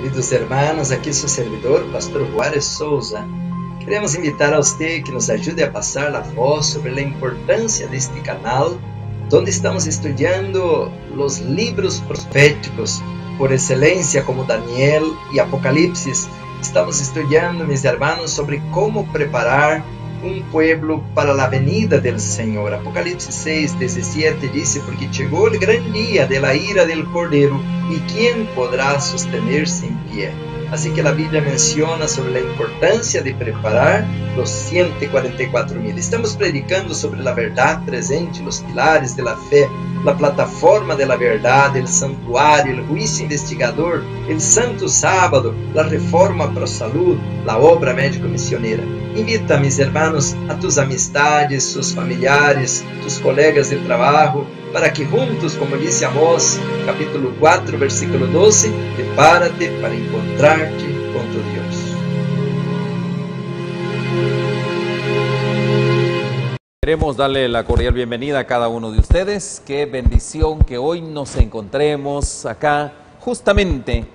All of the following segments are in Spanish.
Queridos hermanos, aqui seu servidor, Pastor Juárez Souza. Queremos invitar a você que nos ajude a passar a voz sobre a importância deste canal, onde estamos estudando os livros proféticos por excelência, como Daniel e Apocalipse. Estamos estudando, meus irmãos, sobre como preparar um pueblo para a venida del Senhor. Apocalipse 6, 17 diz: Porque chegou o grande dia de la ira del Cordeiro, e quem poderá sostener-se em pé? Así que la Biblia menciona sobre la importancia de preparar los 144 mil. Estamos predicando sobre la verdad presente, los pilares de la fe, la plataforma de la verdad, el santuario, el juicio investigador, el santo sábado, la reforma para salud, la obra médico-misionera. Invita, mis hermanos, a tus amistades, tus familiares, tus colegas de trabajo, para que juntos, como disse Amós, capítulo 4, versículo 12, prepárate para encontrarte com tu Deus. Queremos darle la cordial bienvenida a cada uno de ustedes. Qué bendición que hoy nos encontremos acá justamente.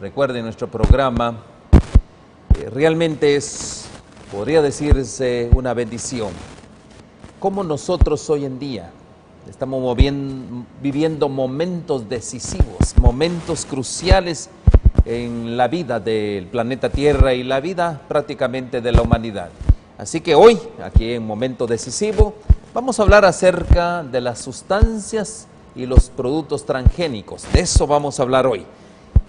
Recuerden nuestro programa. Realmente es, podría decirse, una bendición. Como nosotros hoy en día Estamos viviendo momentos decisivos, momentos cruciales en la vida del planeta Tierra y la vida prácticamente de la humanidad. Así que hoy, aquí en Momento Decisivo, vamos a hablar acerca de las sustancias y los productos transgénicos. De eso vamos a hablar hoy.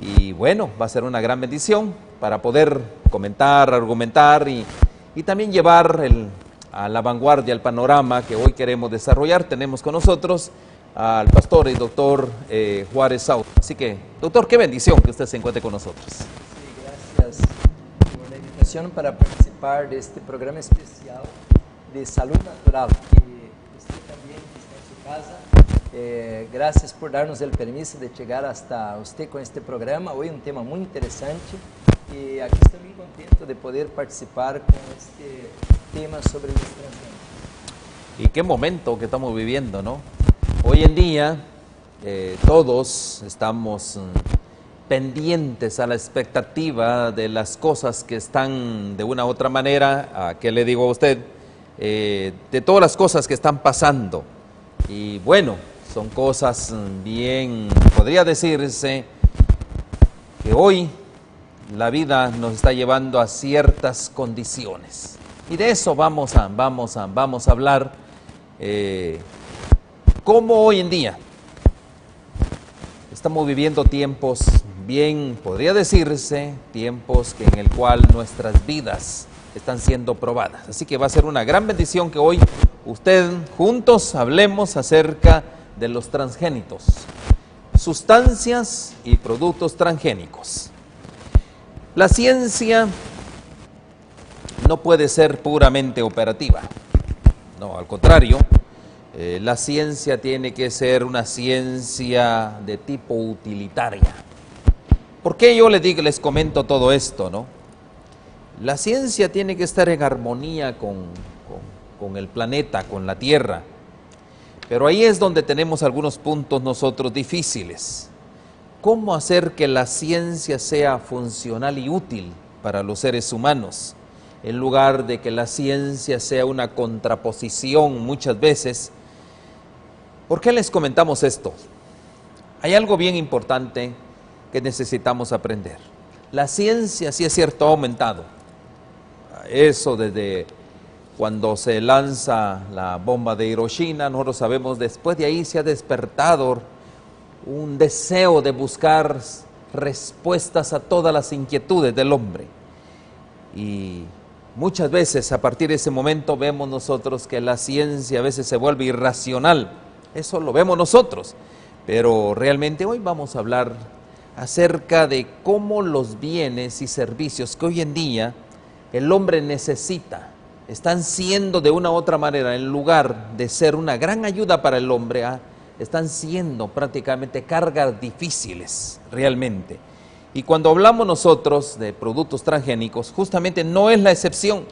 Y bueno, va a ser una gran bendición para poder comentar, argumentar y también llevar el, a la vanguardia, al panorama que hoy queremos desarrollar, tenemos con nosotros al pastor y doctor eh, Juárez Saud. Así que, doctor, qué bendición que usted se encuentre con nosotros. Gracias por la invitación para participar de este programa especial de salud natural. Eh, gracias por darnos el permiso de llegar hasta usted con este programa. Hoy un tema muy interesante y aquí estoy muy contento de poder participar con este tema sobre los Y qué momento que estamos viviendo, ¿no? Hoy en día eh, todos estamos mm, pendientes a la expectativa de las cosas que están de una u otra manera, ¿a qué le digo a usted? Eh, de todas las cosas que están pasando. Y bueno, son cosas mm, bien, podría decirse, que hoy la vida nos está llevando a ciertas condiciones. Y de eso vamos a, vamos a, vamos a hablar. Eh, como hoy en día estamos viviendo tiempos bien, podría decirse, tiempos en el cual nuestras vidas están siendo probadas. Así que va a ser una gran bendición que hoy usted juntos hablemos acerca de los transgénitos, sustancias y productos transgénicos. La ciencia no puede ser puramente operativa. No, al contrario, eh, la ciencia tiene que ser una ciencia de tipo utilitaria. ¿Por qué yo les digo, les comento todo esto, no? La ciencia tiene que estar en armonía con, con el planeta, con la Tierra. Pero ahí es donde tenemos algunos puntos nosotros difíciles. ¿Cómo hacer que la ciencia sea funcional y útil para los seres humanos? en lugar de que la ciencia sea una contraposición muchas veces. ¿Por qué les comentamos esto? Hay algo bien importante que necesitamos aprender. La ciencia, sí es cierto, ha aumentado. Eso desde cuando se lanza la bomba de Hiroshima, nosotros sabemos, después de ahí se ha despertado un deseo de buscar respuestas a todas las inquietudes del hombre. Y Muchas veces a partir de ese momento vemos nosotros que la ciencia a veces se vuelve irracional. Eso lo vemos nosotros. Pero realmente hoy vamos a hablar acerca de cómo los bienes y servicios que hoy en día el hombre necesita están siendo de una u otra manera, en lugar de ser una gran ayuda para el hombre, ah, están siendo prácticamente cargas difíciles realmente. Y cuando hablamos nosotros de productos transgénicos, justamente no es la excepción.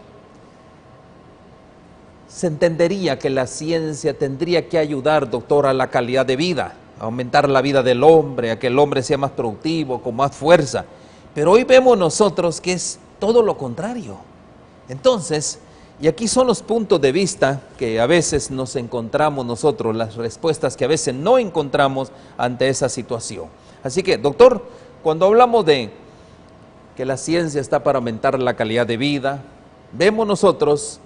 Se entendería que la ciencia tendría que ayudar, doctor, a la calidad de vida, a aumentar la vida del hombre, a que el hombre sea más productivo, con más fuerza. Pero hoy vemos nosotros que es todo lo contrario. Entonces, y aquí son los puntos de vista que a veces nos encontramos nosotros, las respuestas que a veces no encontramos ante esa situación. Así que, doctor, cuando hablamos de que la ciencia está para aumentar la calidad de vida, vemos nosotros,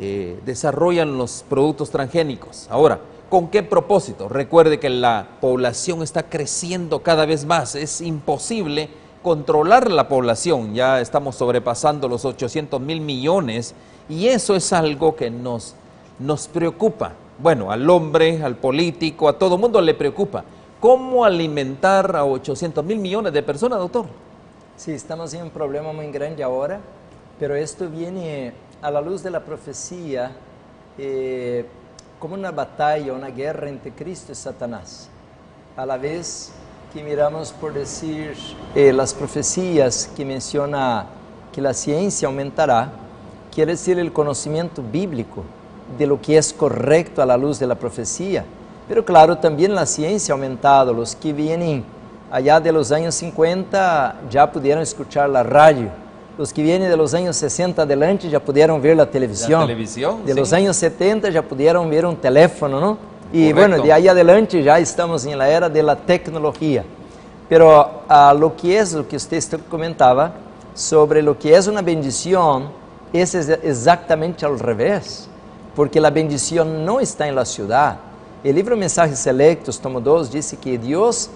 eh, desarrollan los productos transgénicos. Ahora, ¿con qué propósito? Recuerde que la población está creciendo cada vez más, es imposible controlar la población, ya estamos sobrepasando los 800 mil millones y eso es algo que nos, nos preocupa. Bueno, al hombre, al político, a todo mundo le preocupa. ¿Cómo alimentar a 800 mil millones de personas, doctor? Sí, estamos en un problema muy grande ahora, pero esto viene a la luz de la profecía eh, como una batalla, una guerra entre Cristo y Satanás. A la vez que miramos por decir eh, las profecías que menciona que la ciencia aumentará, quiere decir el conocimiento bíblico de lo que es correcto a la luz de la profecía. Pero claro, también la ciencia ha aumentado. Los que vienen allá de los años 50 ya pudieron escuchar la radio. Los que vienen de los años 60 adelante ya pudieron ver la televisión. La televisión, de sí. los años 70 ya pudieron ver un teléfono, ¿no? Y bueno, de ahí adelante ya estamos en la era de la tecnología. Pero uh, lo que es lo que usted comentaba sobre lo que es una bendición, es exactamente al revés, porque la bendición no está en la ciudad. El libro Mensajes Selectos, tomo 2, dice que Dios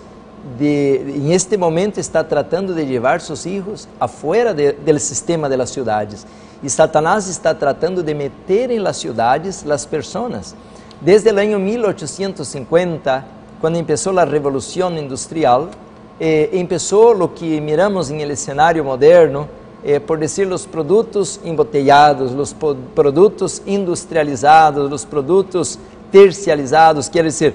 de, este momento está tratando de llevar sus hijos afuera del sistema de las ciudades. Y Satanás está tratando de meter en las ciudades las personas. Desde el año 1850, cuando empezó la revolución industrial, eh, empezó lo que miramos en el escenario moderno, eh, por dizer, os produtos embotellados, os produtos industrializados, os produtos tercializados, quer dizer,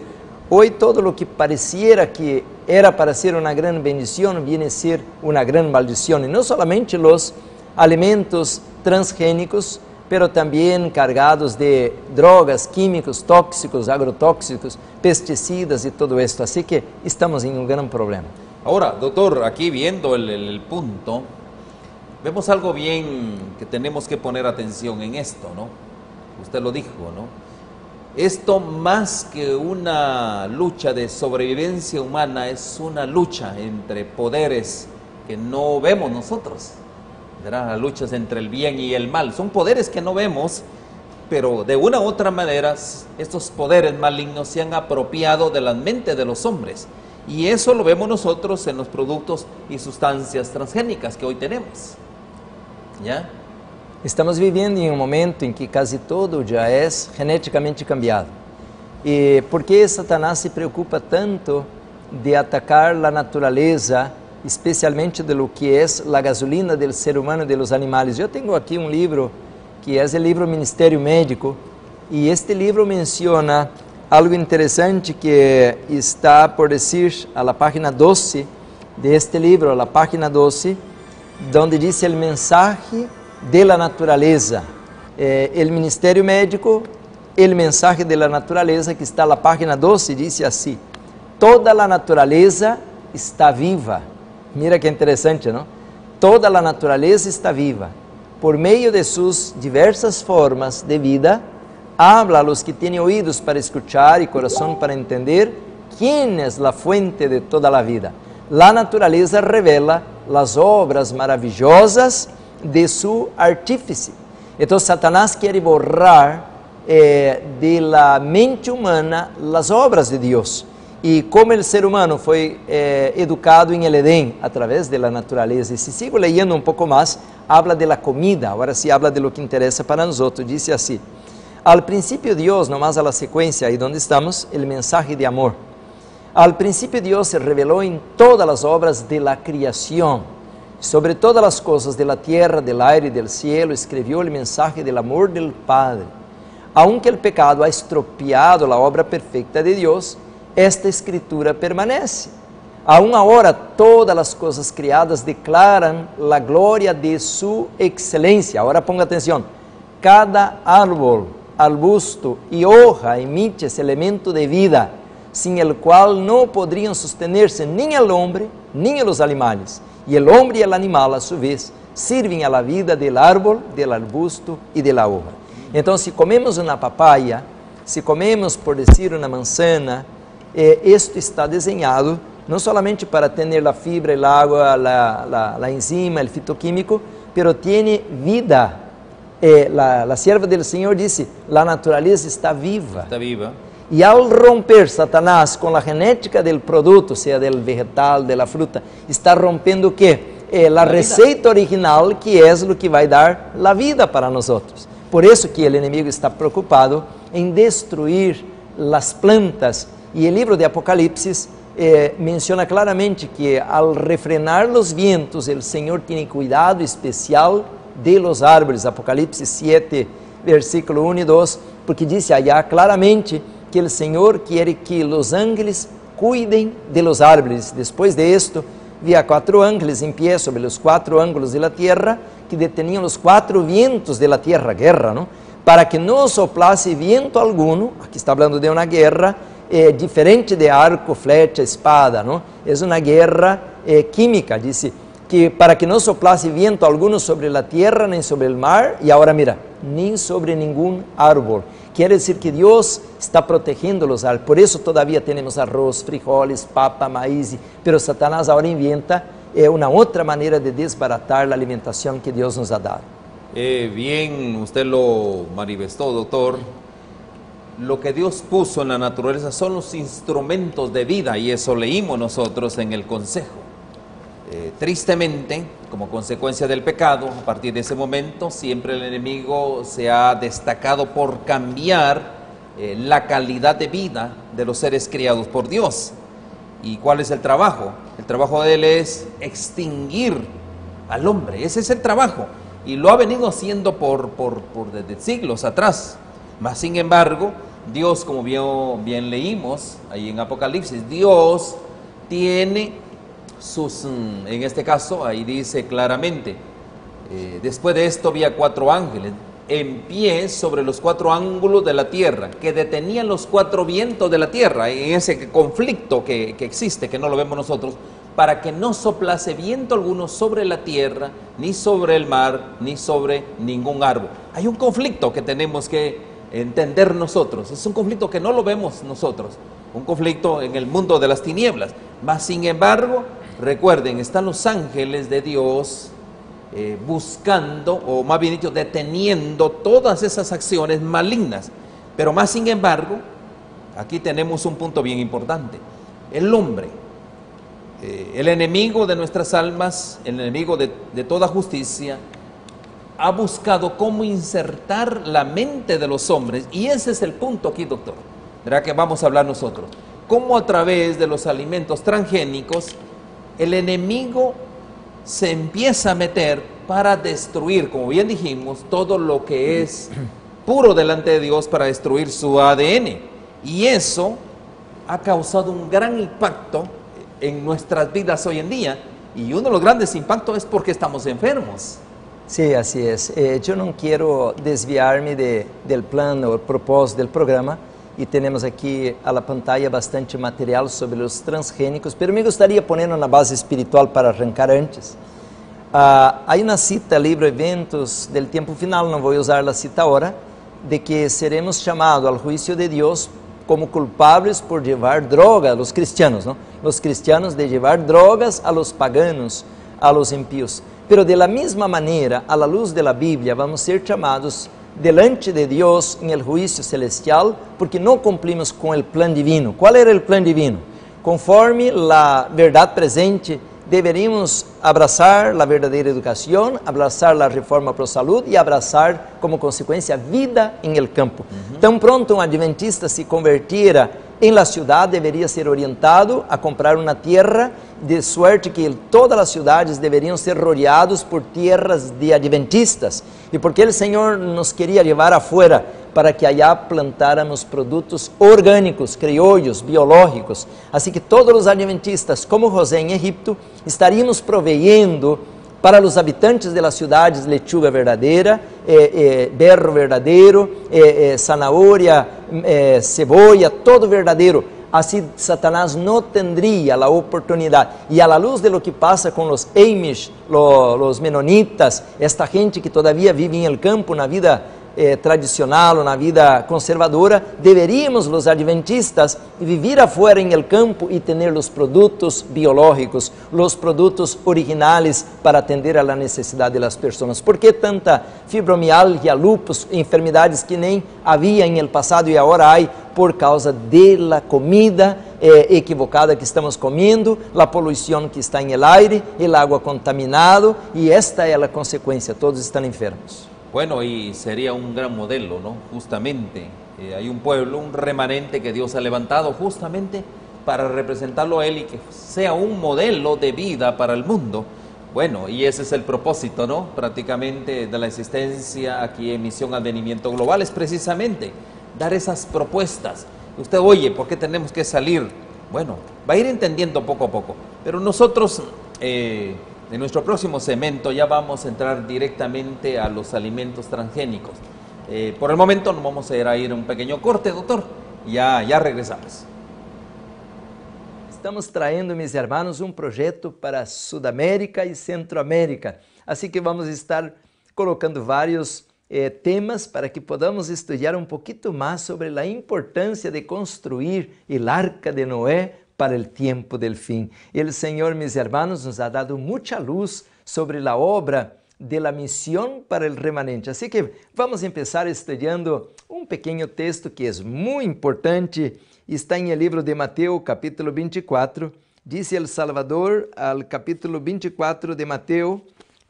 hoje todo o que parecia que era para ser uma grande bendição, viene a ser uma grande maldição, e não somente os alimentos transgênicos, pero também cargados de drogas, químicos, tóxicos, agrotóxicos, pesticidas e tudo isso. Assim que estamos em um grande problema. Agora, doutor, aqui vendo o ponto, vemos algo bien que tenemos que poner atención en esto, ¿no? Usted lo dijo, ¿no? Esto más que una lucha de sobrevivencia humana es una lucha entre poderes que no vemos nosotros. ¿verdad? Las luchas entre el bien y el mal. Son poderes que no vemos, pero de una u otra manera estos poderes malignos se han apropiado de la mente de los hombres. Y eso lo vemos nosotros en los productos y sustancias transgénicas que hoy tenemos. ¿Ya? Estamos viviendo em um momento em que quase todo já é geneticamente cambiado. E por que Satanás se preocupa tanto de atacar a natureza, especialmente de lo que é a gasolina do ser humano e dos animais? Eu tenho aqui um livro que é o livro Ministério Médico e este livro menciona algo interessante que está por dizer la página 12 de este livro, la página 12, donde diz o mensaje de la naturaleza. Eh, el Ministerio Médico, el mensaje de la naturaleza, que está en la página 12, dice así, toda la naturaleza está viva. Mira que interessante, não? Toda a natureza está viva. Por meio de suas diversas formas de vida, habla a los que têm ouvidos para escuchar e coração para entender quem é a fuente de toda a vida. La natureza revela as obras maravilhosas de su artífice. Então Satanás quer borrar eh, de la mente humana as obras de Deus. E como o ser humano foi eh, educado em el Edén através da natureza, e se sigo leyendo um pouco mais, habla de la comida, agora se habla de lo que interessa para nós. Dice assim: Al princípio Deus, nomás a la sequência, aí onde estamos, o mensaje de amor. Al princípio Deus se revelou em todas as obras de la criação sobre todas as coisas de la tierra, del aire y del cielo, escribió el mensaje del amor del Padre. Aunque el pecado ha estropeado la obra perfecta de Dios, esta escritura permanece. Aún ahora todas as coisas criadas declaram a glória de sua excelência. Agora ponga atenção. Cada árbol, arbusto e hoja emite esse elemento de vida, sem el qual não poderiam sostener-se nem o homem, nem os animais Y el hombre y el animal, a su vez, a la vida del árbol, del arbusto de la hoja. Entonces, si comemos una papaya, si comemos, por decir, una manzana, eh, esto está diseñado não somente para ter a fibra, o agua, a enzima, o fitoquímico, pero tiene vida. Eh, la, la sierva del Senhor disse: a natureza está viva. Está viva. E ao romper Satanás com a genética do produto, seja del vegetal, de la fruta, está rompendo o quê? Eh, a receita original, que é o que vai dar a vida para nós. Por isso que o inimigo está preocupado em destruir as plantas. E o livro de Apocalipse eh, menciona claramente que al refrenar los vientos, el Señor tiene cuidado especial de los árboles. Apocalipse 7, versículo 1 y 2, porque dice allá claramente que el Señor quiere que los ángeles cuiden de los árboles. Después de esto, vi a cuatro ángeles em pie sobre los cuatro ángulos de la tierra que detenían los cuatro vientos de la tierra, guerra, ¿no? Para que no soplase viento alguno, aquí está hablando de una guerra, é diferente de arco, flecha, espada, não? É uma guerra é, química, disse que para que não soplasse vento alguno sobre a terra nem sobre o mar, e agora mira, nem sobre nenhum árbol. Quer dizer que Deus está protegendo os árboles. Por isso todavia temos arroz, frijoles, papa, maíz, pero Satanás agora inventa é uma outra maneira de desbaratar a alimentação que Deus nos ha dado. Eh, bien, usted lo manifestó, doctor. lo que Dios puso en la naturaleza son los instrumentos de vida y eso leímos nosotros en el consejo. Eh, tristemente, como consecuencia del pecado, a partir de ese momento siempre el enemigo se ha destacado por cambiar eh, la calidad de vida de los seres criados por Dios. ¿Y cuál es el trabajo? El trabajo de él es extinguir al hombre, ese es el trabajo. Y lo ha venido haciendo por, por, por desde siglos atrás. Mas, sin embargo, Dios, como bien, bien leímos ahí en Apocalipsis, Dios tiene sus, mm, en este caso, ahí dice claramente, eh, después de esto había cuatro ángeles en pie sobre los cuatro ángulos de la tierra, que detenían los cuatro vientos de la tierra, en ese conflicto que, que existe, que no lo vemos nosotros, para que no soplase viento alguno sobre la tierra, ni sobre el mar, ni sobre ningún árbol. Hay un conflicto que tenemos que entender nosotros. Es un conflicto que no lo vemos nosotros, un conflicto en el mundo de las tinieblas. Mas, sin embargo, recuerden, están los ángeles de Dios eh, buscando, o más bien dicho, deteniendo todas esas acciones malignas. Pero más sin embargo, aquí tenemos un punto bien importante. El hombre, eh, el enemigo de nuestras almas, el enemigo de, de toda justicia, ha buscado cómo insertar la mente de los hombres. Y ese es el punto aquí, doctor. ¿Verdad que vamos a hablar nosotros? Cómo a través de los alimentos transgénicos el enemigo se empieza a meter para destruir, como bien dijimos, todo lo que es puro delante de Dios para destruir su ADN. Y eso ha causado un gran impacto en nuestras vidas hoy en día. Y uno de los grandes impactos es porque estamos enfermos. Sí, así es. Eh, yo no quiero desviarme de, del plan o el propósito del programa y tenemos aquí a la pantalla bastante material sobre los transgénicos, pero me gustaría poner una base espiritual para arrancar antes. Uh, hay una cita, libro Eventos del Tiempo Final, no voy a usar la cita ahora, de que seremos llamados al juicio de Dios como culpables por llevar droga a los cristianos, ¿no? Los cristianos de llevar drogas a los paganos, a los impíos. Pero de la misma manera, a la luz de la Biblia, vamos a ser llamados delante de Dios en el juicio celestial porque no cumplimos con el plan divino. ¿Cuál era el plan divino? Conforme la verdad presente, deveríamos abrazar la verdadera educación, abrazar la reforma pro salud y abrazar como consecuencia vida en el campo. Uhum. Tan pronto un adventista se convertiera en la ciudad, debería ser orientado a comprar una tierra de suerte que todas as cidades deveriam ser rodeadas por tierras de adventistas e porque o Senhor nos queria levar afuera para que allá plantáramos produtos orgânicos, criollos, biológicos. Assim que todos os adventistas, como José em Egipto, estaríamos proveyendo para os habitantes de las cidades lechuga verdadeira, eh, eh, berro verdadeiro, eh, eh eh, cebolla, todo verdadeiro así Satanás no tendría la oportunidad. Y a la luz de lo que pasa con los Amish, los menonitas, esta gente que todavía vive en el campo, una vida eh, tradicional, una vida conservadora, deveríamos los adventistas vivir afuera en el campo y tener los productos biológicos, los productos originales para atender a la necesidad de las personas. ¿Por qué tanta fibromialgia, lupus, enfermedades que nem havia en el pasado y ahora hay por causa de la comida eh, equivocada que estamos comiendo, la poluição que está en el aire, el agua contaminado y esta es la consecuencia, todos están enfermos. Bueno, y sería un gran modelo, ¿no? Justamente, eh, hay un pueblo, un remanente que Dios ha levantado justamente para representarlo a Él y que sea un modelo de vida para el mundo. Bueno, y ese es el propósito, ¿no? Prácticamente de la existencia aquí en Misión Advenimiento Global, es precisamente dar esas propuestas. Usted, oye, ¿por qué tenemos que salir? Bueno, va a ir entendiendo poco a poco, pero nosotros... eh, en nuestro próximo segmento ya vamos a entrar directamente a los alimentos transgénicos. Eh, por el momento nos vamos a ir a ir a un pequeño corte, doctor. y Ya, ya regresamos. Estamos trayendo, mis hermanos, um projeto para Sudamérica e Centroamérica. Assim que vamos estar colocando vários eh, temas para que podamos estudar um pouquinho mais sobre a importância de construir o arca de Noé para o tempo del fim. O Senhor, mis hermanos, nos ha dado muita luz sobre a obra de la misión para el remanente. Así que vamos a empezar estudiando un pequeño texto que es muy importante. Está en el libro de Mateo, capítulo 24. Dice el Salvador al capítulo 24 de Mateo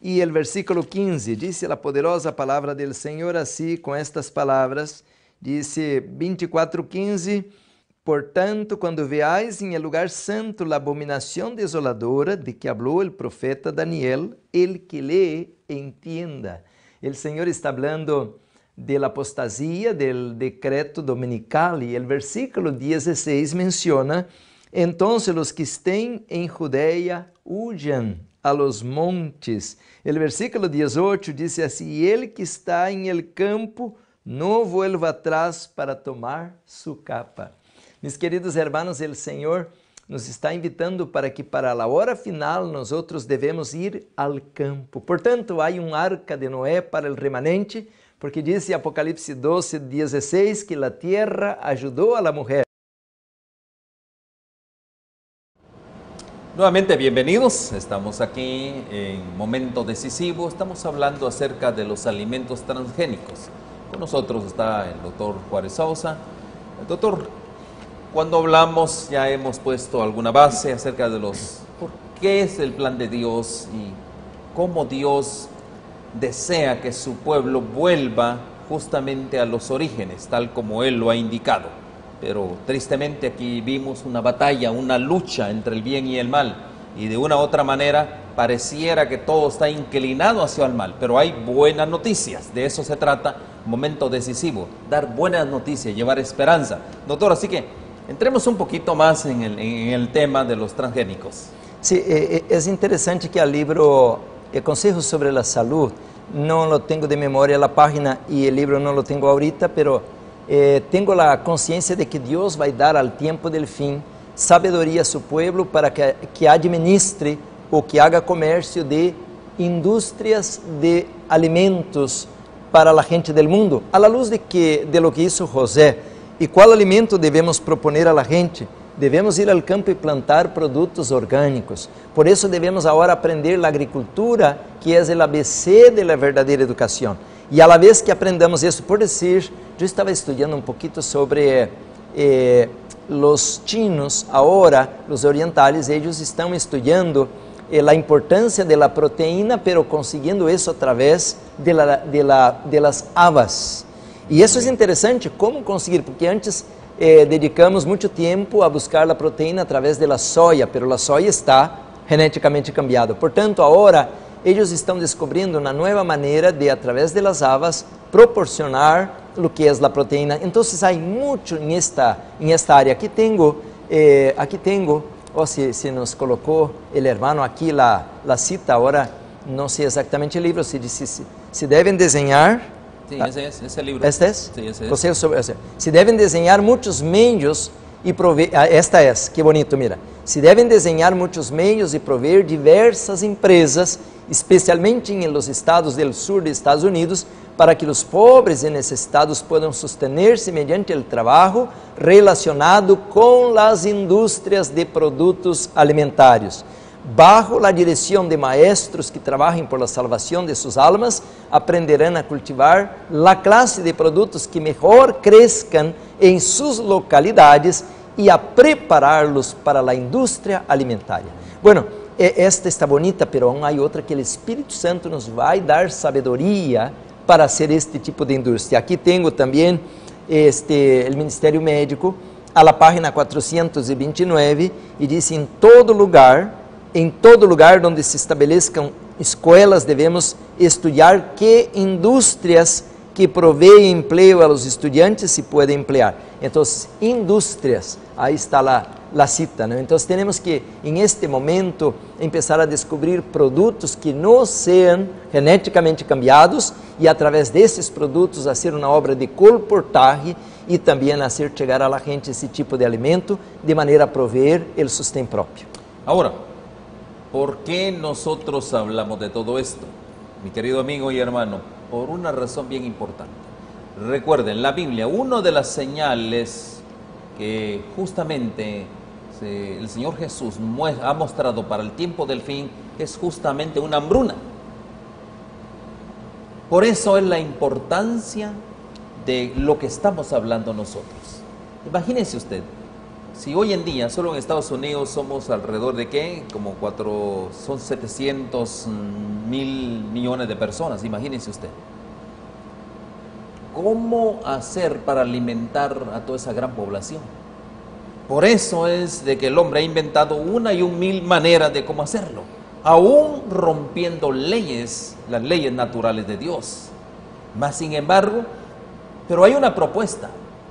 y el versículo 15. Dice la poderosa palabra del Señor así, con estas palabras. Dice 24, 15. Portanto, quando veais em lugar santo a abominação desoladora de que falou o profeta Daniel, el que lê entenda. O Senhor está falando de la apostasia del decreto dominical e o versículo 16 menciona: Então os que estén em Judeia huyan a los montes. O versículo 18 diz assim: Ele que está em el campo não vuelva atrás para tomar su capa. Mis queridos hermanos, o Senhor nos está invitando para que para a hora final nós outros devemos ir ao campo. Portanto, há um arca de Noé para o remanente, porque diz Apocalipse 12, 16 que a terra ajudou a la mujer. Nuevamente bienvenidos, estamos aquí en momento decisivo, estamos hablando acerca de los alimentos transgénicos. Con nosotros está el doctor Juárez Sousa. El doctor, cuando hablamos ya hemos puesto alguna base acerca de los por qué es el plan de Dios y cómo Dios desea que su pueblo vuelva justamente a los orígenes, tal como Él lo ha indicado. Pero tristemente aquí vimos una batalla, una lucha entre el bien y el mal, y de una u otra manera pareciera que todo está inclinado hacia el mal, pero hay buenas noticias, de eso se trata, momento decisivo, dar buenas noticias, llevar esperanza. Doctor, así que entremos un poquito más en el, en el tema de los transgénicos. Sí, eh, es interesante que libro eh, Consejos sobre la Salud, no lo tengo de memoria la página y el libro no lo tengo ahorita, pero eh, tengo la conciencia de que Dios va a dar al tiempo del fin sabedoria a su pueblo para que, que administre o que haga comercio de industrias de alimentos para la gente del mundo, a la luz de, que, de lo que hizo José. ¿Y cuál alimento debemos proponer la gente? Devemos ir ao campo e plantar produtos orgânicos. Por isso devemos agora aprender a agricultura, que é o ABC de la verdadeira educação. E la vez que aprendamos isso, por dizer, eu estava estudando um pouquinho sobre eh, os chinos, agora, os orientais, eles estão estudando eh, a importância da proteína, pero conseguindo isso através de, la, de, la, de las habas. E isso é interessante, como conseguir, porque antes eh, dedicamos muito tempo a buscar a proteína através da soja, pero a soja está geneticamente cambiada. Portanto, agora eles estão descobrindo uma nova maneira de, através das havas, proporcionar o que é a proteína. Então, há muito em esta, em esta área. Aqui tenho, eh, aqui tenho, oh, se, se nos colocou o hermano aqui la, la cita, agora não sei exatamente o livro, se se, se devem desenhar Sí, ese es, ese libro. este es? Sí, ese es. Consejo sobre, o sea, se devem desenhar muitos meios e prover. ah, Esta é, que bonito, mira. Se devem desenhar muitos meios e prover diversas empresas, especialmente em los estados del sur de Estados Unidos, para que os pobres e necessitados possam sustener-se mediante o trabalho relacionado com as indústrias de produtos alimentários bajo la dirección de maestros que trabajen por la salvación de sus almas, aprenderán a cultivar la clase de productos que mejor crezcan en sus localidades y a prepararlos para la industria alimentaria. Bueno, esta está bonita, pero aún hay otra que el Espíritu Santo nos va a dar sabiduría para hacer este tipo de industria. Aquí tengo también este, el Ministerio Médico, a la página 429, y dice, en todo lugar, em todo lugar onde se estabeleçam escolas, devemos estudar que indústrias que proveen empleo a los estudiantes se podem emplear. Então, indústrias, aí está lá la cita. Entonces tenemos que en este momento empezar a descubrir produtos que no sean genéticamente cambiados y a través de esses produtos hacer una obra de colportaje y también hacer a la gente ese tipo de alimento de manera a proveer el sostén propio. Ahora, ¿por qué nosotros hablamos de todo esto? Mi querido amigo y hermano, por una razón bien importante. Recuerden, la Biblia, una de las señales que justamente el Señor Jesús ha mostrado para el tiempo del fin es justamente una hambruna. Por eso es la importancia de lo que estamos hablando nosotros. Imagínense usted, si hoy en día solo en Estados Unidos somos alrededor de qué, como cuatro, son 700 mil millones de personas, imagínense usted. ¿Cómo hacer para alimentar a toda esa gran población? Por eso es de que el hombre ha inventado una y un mil maneras de cómo hacerlo, aún rompiendo leyes, las leyes naturales de Dios. Más sin embargo, pero hay una propuesta.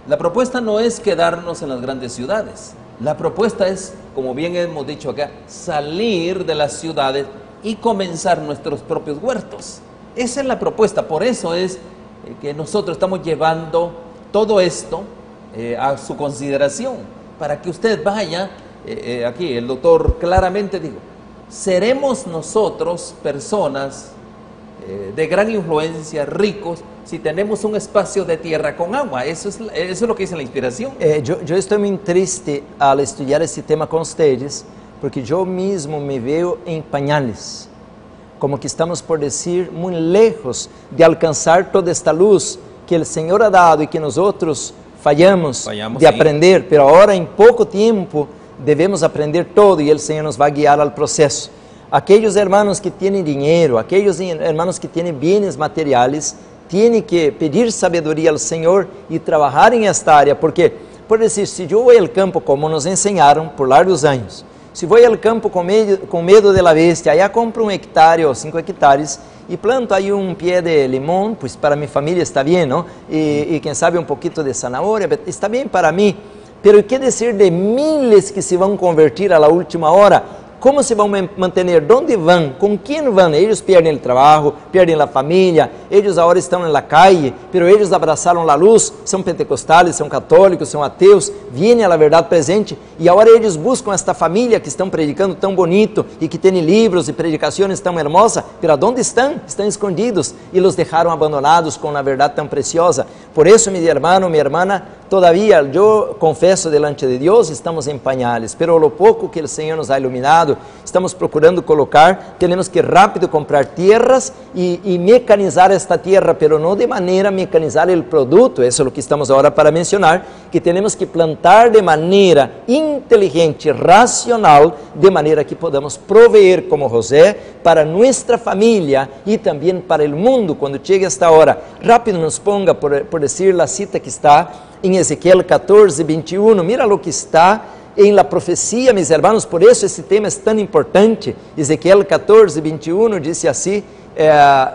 La propuesta no es quedarnos en las grandes ciudades. La propuesta es, como bien hemos dicho acá, salir de las ciudades y comenzar nuestros propios huertos. Esa es la propuesta. Por eso es eh, que nosotros estamos llevando todo esto eh, a su consideración, para que usted vaya, eh, aquí el doctor claramente dijo, seremos nosotros personas eh, de gran influencia, ricos, si tenemos un espacio de tierra con agua. Eso es, eso es lo que dice la inspiración. É, eu, eu estou muito triste ao estudar esse tema com vocês, porque eu mesmo me vejo em pañales, como que estamos por dizer muito lejos de alcançar toda esta luz que o Senhor ha dado e que nós outros falhamos, Fallamos, de aprender, pero agora em pouco tempo devemos aprender todo e o Senhor nos vai guiar ao processo. Aqueles hermanos que têm dinheiro, aqueles hermanos que têm bienes materiais, têm que pedir sabedoria ao Senhor e trabalhar em esta área, porque, por dizer, se eu vou ao campo como nos ensinaram por largos anos, se vou ao campo com medo, com medo de la bestia, aí compro um hectare ou cinco hectares e planto aí um pé de limão, pois para minha família está bem, não? E, e quem sabe um pouquinho de zanahoria, está bem para mim. Pero que dizer de miles que se vão convertir à última hora? Como se vão manter? Onde vão? Com quem vão? Eles perdem pierden trabalho, perdem pierden família. Eles ellos ahora estão na calle, pero eles abraçaram la luz, São pentecostais, são católicos, são ateus, vêm a la verdad presente e agora eles buscam esta família que estão predicando tão bonito e que tem livros e predicações tão hermosas, pero onde estão? Estão escondidos e los deixaram abandonados com a verdade tão preciosa. Por isso, meu irmão, minha irmã, todavía eu confesso delante de Deus, estamos em pañales, pero lo pouco que o Senhor nos ha iluminado, estamos procurando colocar, temos que rápido comprar tierras e, e mecanizar esta tierra, pero não de maneira mecanizar o produto, isso é o que estamos agora para mencionar, que temos que plantar de maneira inteligente, racional, de maneira que podamos proveer como José para nossa família e também para o mundo quando chegue esta hora. Rápido nos ponga por, por dizer a cita que está em Ezequiel 14, 21. Mira o que está em la profecia, meus irmãos, por isso esse tema é tão importante. Ezequiel 14, 21 disse assim: eh,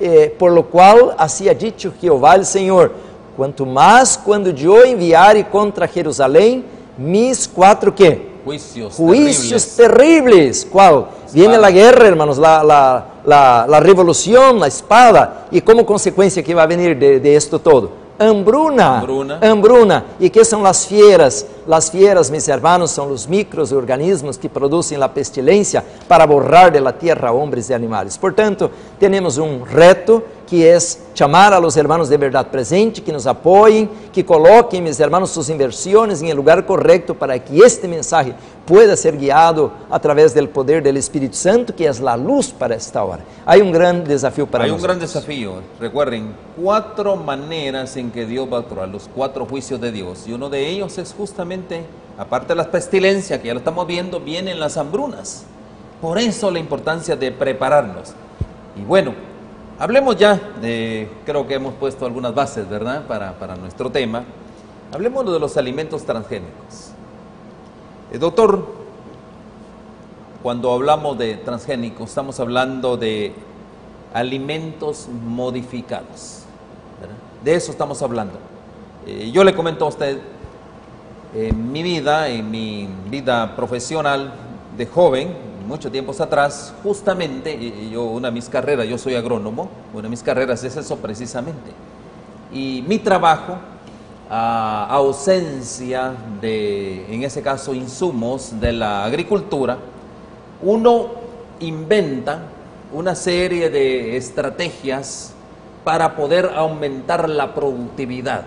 eh, por lo qual assim ha dicho Jeová el Senhor, quanto mais quando eu enviare contra Jerusalém mis quatro que Juicios, juicios terribles. terribles. ¿Cuál? Viene la guerra, hermanos, la, la, la, la revolución, la espada. ¿Y como consecuencia que va a venir de, de esto todo? Hambruna. Hambruna. E que são as fieras? As fieras, meus hermanos, são os microorganismos que produzem a pestilência para borrar da terra homens e animais. Portanto, temos um reto que es chamar a los hermanos de verdad presente, que nos apoyen, que coloquen, mis hermanos, sus inversiones en el lugar correcto para que este mensaje pueda ser guiado a través del poder del Espíritu Santo, que es la luz para esta hora. Hay un gran desafío para Hay un nosotros. gran desafío. Recuerden, cuatro maneras en que Dios va a actuar, los cuatro juicios de Dios. Y uno de ellos es justamente, aparte de las pestilencias, que ya lo estamos viendo, vienen las hambrunas. Por eso la importancia de prepararnos. Y bueno, hablemos ya creo que hemos puesto algunas bases, ¿verdad? Para, para nuestro tema. Hablemos de los alimentos transgénicos. Eh, doctor, cuando hablamos de transgénicos, estamos hablando de alimentos modificados. ¿verdad? De eso estamos hablando. Eh, yo le comento a usted, en mi vida, en mi vida profesional de joven, muchos tiempos atrás, justamente, yo, una de mis carreras, yo soy agrónomo, una de mis carreras es eso precisamente. Y mi trabajo, ausencia de, en ese caso, insumos de la agricultura, uno inventa una serie de estrategias para poder aumentar la productividad.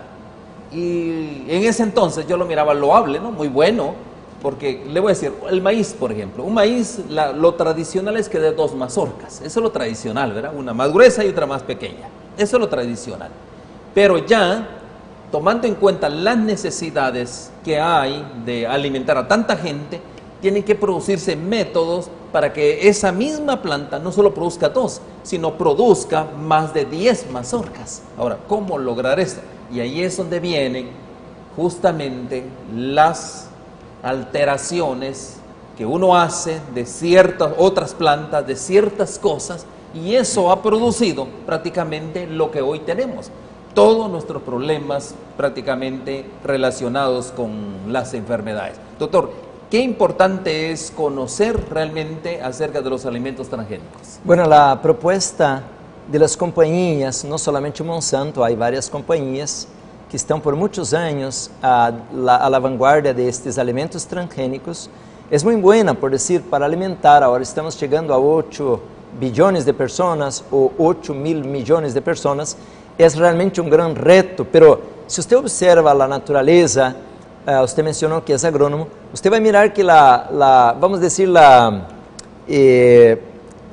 Y en ese entonces yo lo miraba loable, ¿no? Muy bueno, porque le voy a decir, el maíz, por ejemplo, un maíz, lo tradicional es que dé dos mazorcas, eso es lo tradicional, ¿verdad? Una más gruesa y otra más pequeña, eso es lo tradicional. Pero ya, tomando en cuenta las necesidades que hay de alimentar a tanta gente, tienen que producirse métodos para que esa misma planta no solo produzca dos, sino produzca más de 10 mazorcas. Ahora, ¿cómo lograr esto? Y ahí es donde vienen justamente las alteraciones que uno hace de ciertas otras plantas, de ciertas cosas, y eso ha producido prácticamente lo que hoy tenemos. Todos nuestros problemas prácticamente relacionados con las enfermedades. Doctor, qué importante es conocer realmente acerca de los alimentos transgénicos. Bueno, la propuesta de las compañías, no solamente Monsanto, hay varias compañías que estão por muitos anos a la, a la vanguardia de estes alimentos transgênicos. É muito buena, por dizer, para alimentar. Agora estamos chegando a 8 bilhões de pessoas ou 8 mil milhões de pessoas. É realmente um grande reto, pero se você observa a natureza, uh, você mencionou que é agrônomo, você vai mirar que la, la vamos dizer, la, eh,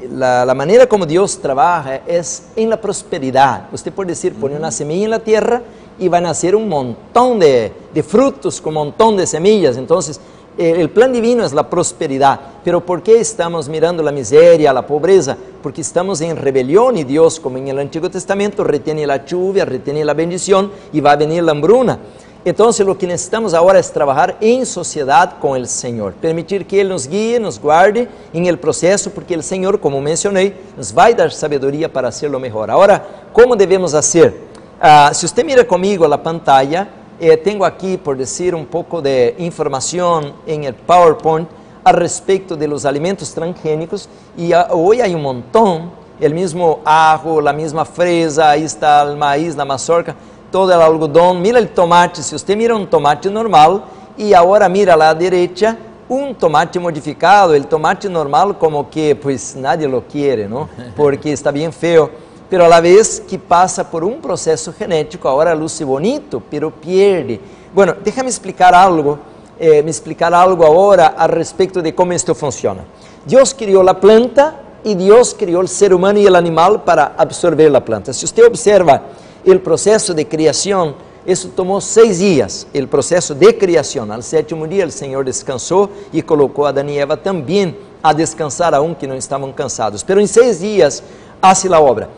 la, la, manera como Dios trabaja es en la prosperidad. Usted puede decir, pone una semilla en la tierra y van a nacer un montón de, de frutos con un montón de semillas. Entonces, el plan divino es la prosperidad. Pero ¿por qué estamos mirando la miseria, la pobreza? Porque estamos en rebelión y Dios, como en el Antiguo Testamento, retiene la lluvia, retiene la bendición y va a venir la hambruna. Entonces lo que necesitamos ahora es trabajar en sociedad con el Señor, permitir que Él nos guíe, nos guarde en el proceso, porque el Señor, como mencioné, nos va a dar sabiduría para hacerlo mejor. Ahora, ¿cómo debemos hacer? Uh, si usted mira conmigo la pantalla, eh, tengo aquí, por decir, un poco de información en el PowerPoint al respecto de los alimentos transgénicos y uh, hoy hay un montón, el mismo ajo, la misma fresa, ahí está el maíz, la mazorca, todo el algodón, mira el tomate, si usted mira un tomate normal y ahora mira a la derecha un tomate modificado, el tomate normal como que pues nadie lo quiere, ¿no? Porque está bien feo, pero a la vez que pasa por un proceso genético, ahora luce bonito, pero pierde. Bueno, déjame explicar algo, eh, me explicar algo ahora al respecto de cómo esto funciona. Dios crió la planta y Dios crió el ser humano y el animal para absorber la planta. Si usted observa el proceso de criación, eso tomó seis días, el proceso de criación. Al séptimo día el Señor descansó y colocó a Adán y Eva también a descansar, aunque no estaban cansados. Pero en seis días hace la obra.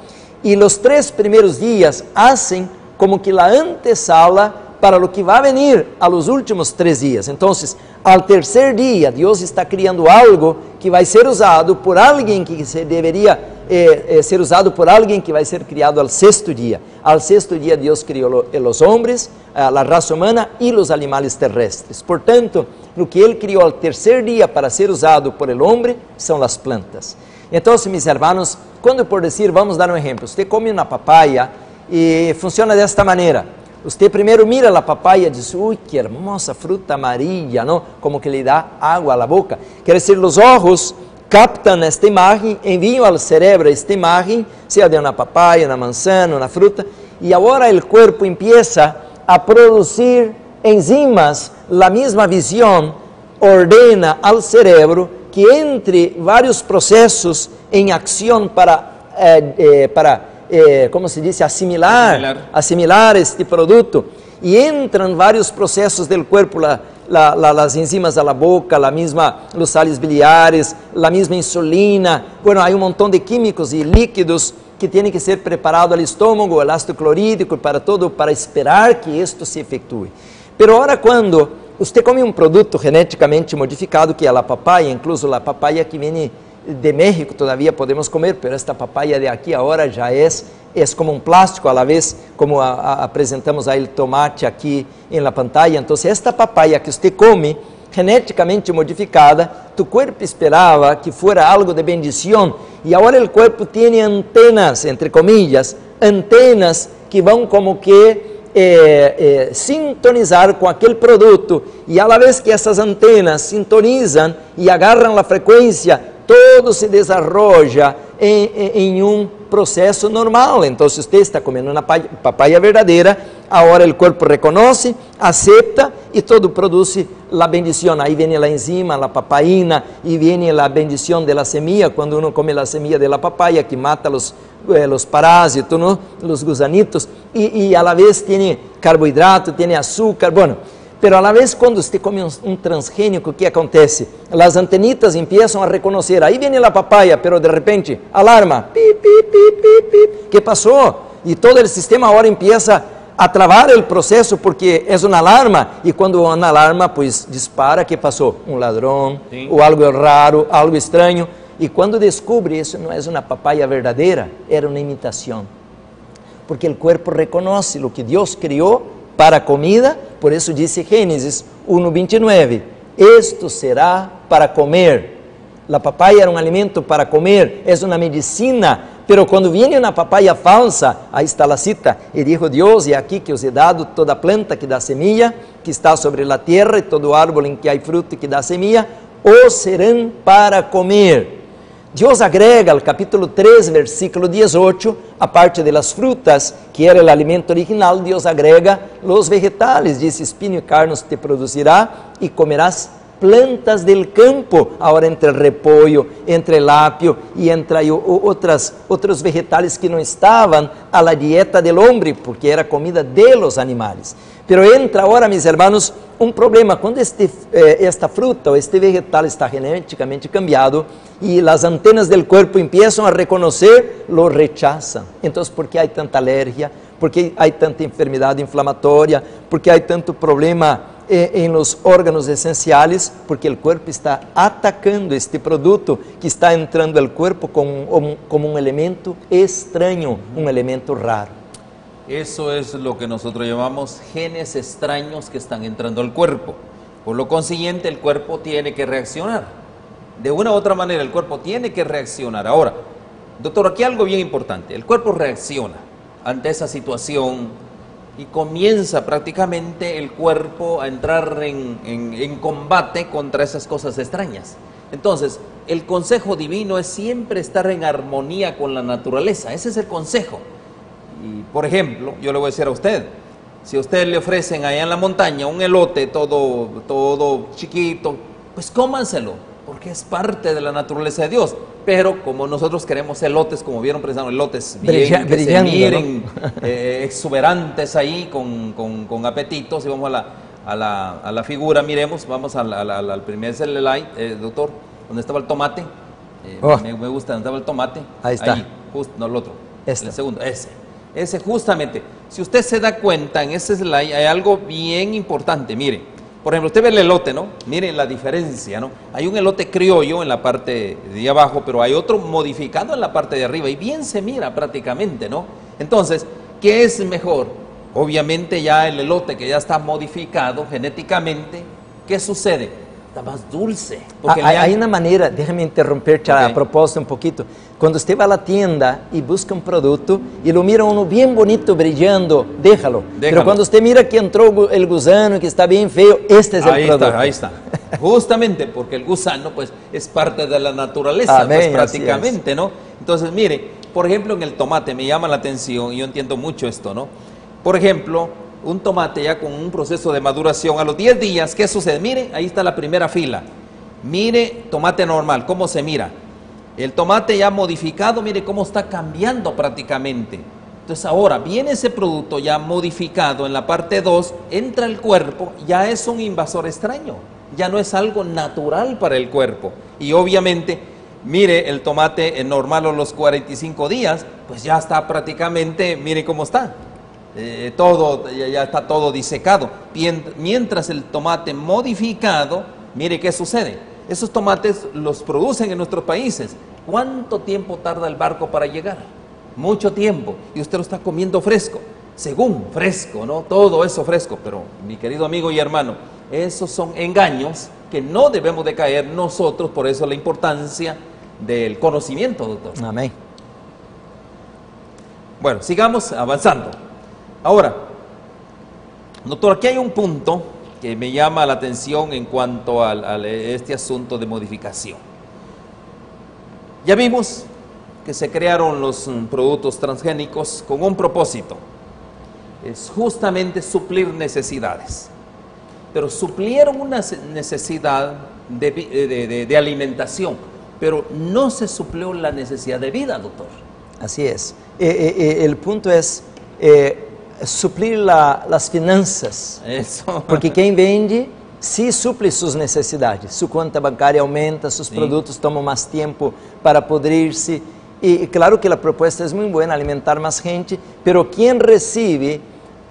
Y los tres primeros días hacen como que la antesala para lo que va a venir a los últimos tres días. Entonces, al tercer día, Dios está criando algo que vai ser usado por alguém que deveria eh, eh, ser usado por alguém que vai ser criado al sexto dia. Al sexto dia, Deus criou os homens, a raça humana e os animais terrestres. Portanto, o que Ele criou al tercer dia para ser usado por el homem são as plantas. Então, meus hermanos, quando por dizer, vamos dar um exemplo, você come uma papaya e funciona desta maneira. Você primeiro mira a papaya e diz, ui, que hermosa fruta amarilla, não? como que lhe dá água à boca. Quer dizer, os olhos captam esta imagem, enviam ao cérebro esta imagem, seja de uma papaya, uma maçã, uma fruta, e agora o corpo empieza a produzir enzimas, a mesma visão ordena ao cérebro que entre varios procesos en acción para, eh, eh, para eh, como se diz, assimilar, assimilar, assimilar este produto. E entram vários processos do corpo, la, la, la, las enzimas da boca, la misma, los sales biliares, la misma insulina. Bueno, há um montão de químicos e líquidos que têm que ser preparados ao estômago, ácido clorídrico, para todo, para esperar que isto se efetue. Pero ora quando você come um produto geneticamente modificado, que é a papaya, incluso a papaya que vem de México todavía podemos comer, pero esta papaya de aquí ahora ya es, es como un plástico a la vez, como a, a, apresentamos ahí el tomate aquí en la pantalla. Entonces, esta papaya que usted come, genéticamente modificada, tu cuerpo esperaba que fuera algo de bendición y ahora el cuerpo tiene antenas, entre comillas, antenas que van como que eh, eh, sintonizar com aquele produto. E la vez que essas antenas sintonizam e agarram a frequência todo se desarrolla em, em, em um processo normal. Então, se você está comendo uma papaya verdadeira, agora o cuerpo reconoce, acepta e todo produz la bendição. Aí vem a enzima, a papaina e vem a bendición de la semilla. Quando uno come la semilla de la papaya que mata os eh, parásitos, os gusanitos e, a la vez tem carboidrato, tem açúcar. Bueno, Pero a la vez, quando você come um, transgênico, o que acontece? As antenitas começam a reconhecer. Aí vem a papaya, pero de repente, alarma. Pi, pi, pi, pi, pi. ¿Qué passou? E todo o sistema agora começa a travar o processo porque é uma alarma. E quando uma alarma, pues dispara, que passou? Um ladrão, Sim. ou algo raro, algo estranho. E quando descobre isso não é uma papaya verdadeira, era uma imitação. Porque o corpo reconhece o que Deus criou para comida, por isso disse Gênesis 1:29, esto será para comer. La papaya era um alimento para comer, é uma medicina, pero quando viene uma papaya falsa, aí está a cita, e dijo Deus, e aqui que os he dado toda planta que dá semilla, que está sobre a terra, e todo árbol em que há fruto que dá semilla, os serão para comer. Deus agrega al capítulo 3, versículo 18, a parte de las frutas, que era el alimento original, Deus agrega los vegetales, dice, espino y carnos te producirá y comerás plantas del campo, ahora entre el repollo, entre el apio y entre otras, otros vegetales que no estaban a la dieta del hombre, porque era comida de los animales. Pero entra agora, meus hermanos, um problema. Quando este, eh, esta fruta ou este vegetal está geneticamente cambiado e as antenas do corpo começam a reconhecer, lo rechazam. Então, por que há tanta alergia? Por que há tanta enfermidade inflamatória? Por que há tanto problema eh, em los órganos essenciais? Porque o corpo está atacando este produto que está entrando ao corpo como, como um elemento estranho, um elemento raro. Eso es lo que nosotros llamamos genes extraños que están entrando al cuerpo. Por lo consiguiente, el cuerpo tiene que reaccionar. De una u otra manera, el cuerpo tiene que reaccionar. Ahora, doctor, aquí algo bien importante. El cuerpo reacciona ante esa situación y comienza prácticamente el cuerpo a entrar en, en combate contra esas cosas extrañas. Entonces, el consejo divino es siempre estar en armonía con la naturaleza. Ese es el consejo. Y por ejemplo, yo le voy a decir a usted, si a usted le ofrecen allá en la montaña un elote todo, todo chiquito, pues cómanselo, porque es parte de la naturaleza de Dios. Pero como nosotros queremos elotes, como vieron precisamente elotes bien, que se miren eh, exuberantes ahí, con, con, con, apetitos, y vamos a la, a la, a la figura, miremos, vamos al, al primer slide, eh, doctor, donde estaba el tomate. Eh, oh. me, me, gusta donde estaba el tomate. Ahí está. Ahí, justo, no el otro. Este. El segundo, ese. Ese justamente, si usted se da cuenta en ese slide hay algo bien importante, mire, por ejemplo, usted ve el elote, ¿no? Miren la diferencia, ¿no? Hay un elote criollo en la parte de abajo, pero hay otro modificado en la parte de arriba y bien se mira prácticamente, ¿no? Entonces, ¿qué es mejor? Obviamente ya el elote que ya está modificado genéticamente, ¿qué sucede? Está más dulce. Ah, Porque Hay, le hay han- una manera, déjame interrumpirte Ok. a propósito un poquito. Cuando usted va a la tienda y busca un producto y lo mira uno bien bonito brillando, déjalo. Pero Déjalo. cuando usted mira que entró el gusano que está bien feo, este es el ahí producto. está, ahí está. Justamente porque el gusano pues es parte de la naturaleza, Amén, pues prácticamente, ¿no? Entonces, mire, por ejemplo, en el tomate me llama la atención, y yo entiendo mucho esto, ¿no? Por ejemplo, un tomate ya con un proceso de maduración a los 10 días, ¿qué sucede? Mire, ahí está la primera fila. Mire, tomate normal, ¿cómo se mira? El tomate ya modificado, mire cómo está cambiando prácticamente. Entonces ahora viene ese producto ya modificado en la parte 2, entra el cuerpo, ya es un invasor extraño, ya no es algo natural para el cuerpo. Y obviamente, mire el tomate normal a los 45 días, pues ya está prácticamente, mire cómo está. Eh, todo, ya, ya está todo disecado. Mientras el tomate modificado, mire qué sucede. Esos tomates los producen en nuestros países. ¿Cuánto tiempo tarda el barco para llegar? Mucho tiempo. Y usted lo está comiendo fresco. Según fresco, ¿no? Todo eso fresco. Pero, mi querido amigo y hermano, esos son engaños que no debemos de caer nosotros. Por eso la importancia del conocimiento, doctor. Amén. Bueno, sigamos avanzando. Ahora, doctor, aquí hay un punto que me llama la atención en cuanto a este asunto de modificación. Ya vimos que se crearon los mm, productos transgénicos con un propósito. Es justamente suplir necesidades. Pero suplieron una necesidad eh, de- alimentación, pero no se suplió la necesidad de vida, doctor. Así es. Eh, eh, eh, el punto es eh, suplir la- las finanzas. Eso. Porque quem vende se suple suas necessidades. Sua conta bancária aumenta, seus Sim. produtos tomam mais tempo para podrir-se. E claro que a proposta é muito boa, alimentar mais gente, pero quem recebe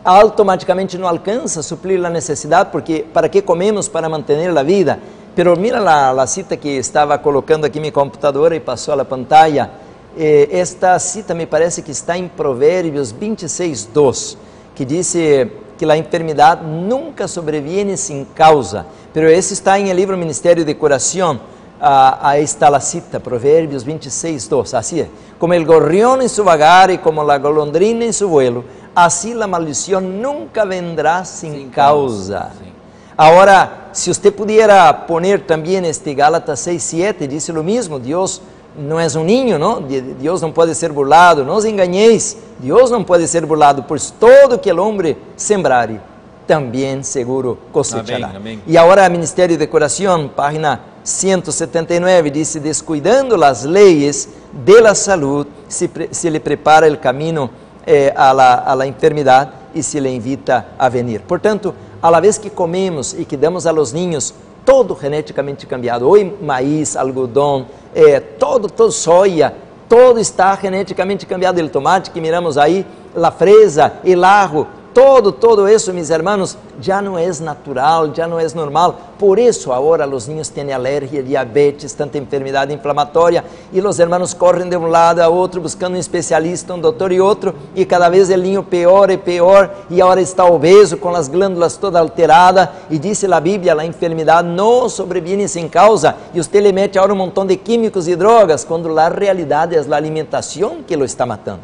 automaticamente não alcança suplir a necessidade, porque para que comemos? Para manter a vida. Pero mira a cita que estava colocando aqui mi computadora e passou a pantalla. Esta cita me parece que está em Provérbios 26, 2, que diz que a enfermidade nunca sobreviene sem causa. Pero esse está em el livro Ministério de Curação. Ah, ahí está la cita, Proverbios 26, 2. Así es. Como el gorrión en su vagar y como la golondrina en su vuelo, así la maldición nunca vendrá Sin causa. causa, sí. Ahora, si usted pudiera poner también este Gálatas 6, 7, dice lo mismo, Dios não és um ninho, não? Deus não pode ser burlado, não os enganeis. Deus não pode ser burlado, pois todo que o homem sembrare, também seguro cosechará. Amém, amém. E agora, Ministério de Coração, página 179, diz: Descuidando as leis de la salud, se, se lhe prepara o caminho eh, a, la, a la enfermidade e se lhe invita a venir. Portanto, a la vez que comemos e que damos a los niños todo geneticamente cambiado, hoy maíz, algodón, eh, todo, todo soya, todo está geneticamente cambiado. El tomate que miramos ahí, la fresa, el ajo, Todo, todo isso, mis hermanos, já não é natural, já não é normal. Por isso, agora, os niños têm alergia, diabetes, tanta enfermidade inflamatória, e os hermanos correm de um lado a outro, buscando um especialista, um doutor e outro, e cada vez o ninho pior e pior, e agora está obeso, com as glândulas toda alterada, e disse a Bíblia, a enfermidade não sobrevive sem causa, e você lhe mete agora um montão de químicos e drogas, quando a realidade é a alimentação que o está matando.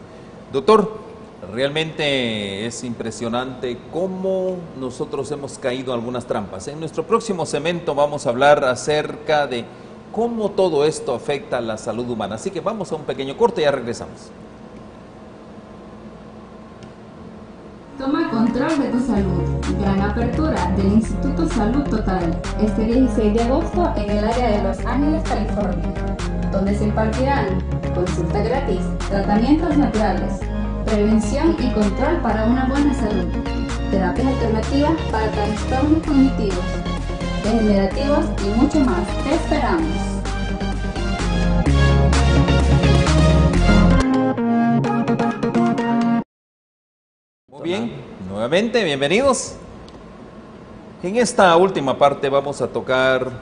Doutor, realmente es impresionante cómo nosotros hemos caído algunas trampas. En nuestro próximo segmento vamos a hablar acerca de cómo todo esto afecta a la salud humana. Así que vamos a un pequeño corte y ya regresamos. Toma control de tu salud. Gran apertura del Instituto Salud Total este 16 de agosto en el área de Los Ángeles, California, donde se impartirán consulta gratis, tratamientos naturales, prevención y control para una buena salud, terapias alternativas para trastornos cognitivos, degenerativos y mucho más. Te esperamos. Muy bien, nuevamente, bienvenidos. En esta última parte vamos a tocar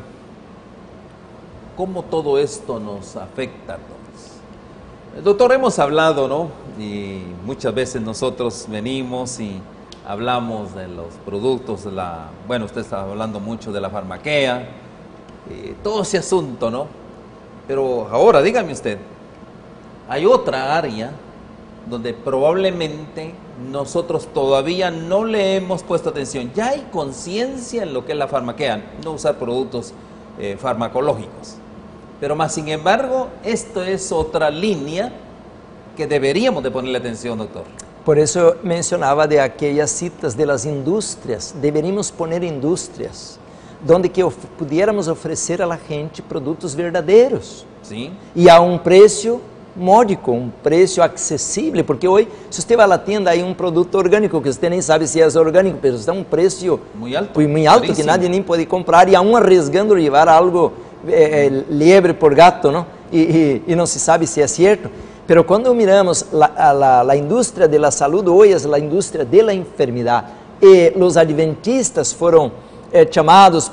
cómo todo esto nos afecta. Doctor, hemos hablado, ¿no? Y muchas veces nosotros venimos y hablamos de los productos, de la, bueno, usted está hablando mucho de la farmaquea, eh, todo ese asunto, ¿no? Pero ahora, dígame usted, hay otra área donde probablemente nosotros todavía no le hemos puesto atención. Ya hay conciencia en lo que es la farmaquea, no usar productos eh, farmacológicos. Pero más sin embargo, esto es otra línea que deberíamos de ponerle atención, doctor. Por eso mencionaba de aquellas citas de las industrias. Deberíamos poner industrias donde que pudiéramos oferecer a la gente produtos verdadeiros. ¿Sí? E a um preço módico, um preço acessível, porque hoje, se você vai à tienda, aí um produto orgânico, que você nem sabe se é orgânico, mas está um preço Muy alto. muy alto que nadie nem pode comprar, e aún arriesgando levar algo é liebre por gato, não? E e y, se sabe se é certo. Mas quando miramos a indústria da saúde de la salud, hoy es la industria de la eh, adventistas foram eh,